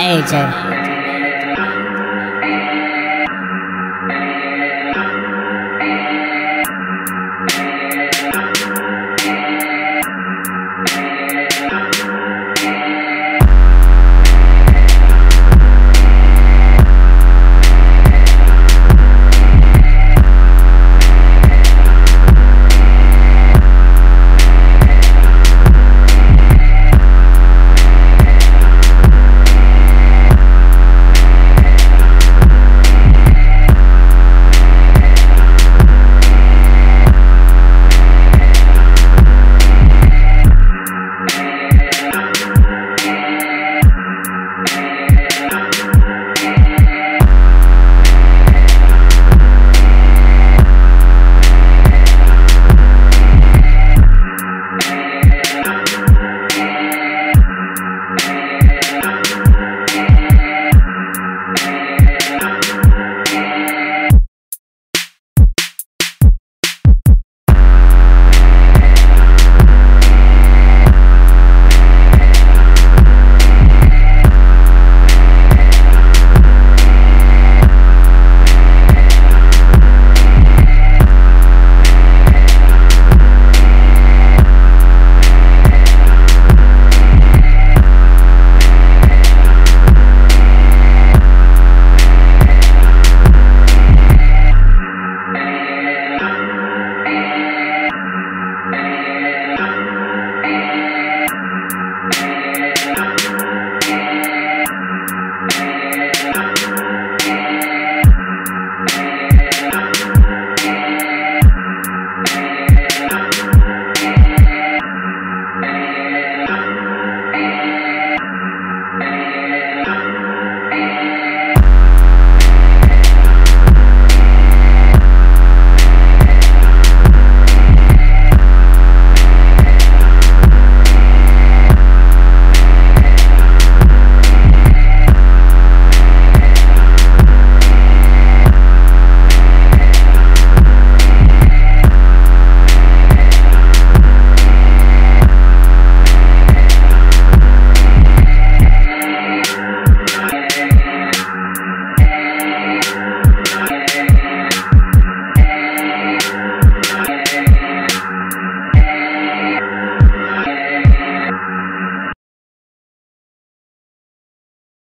AJ.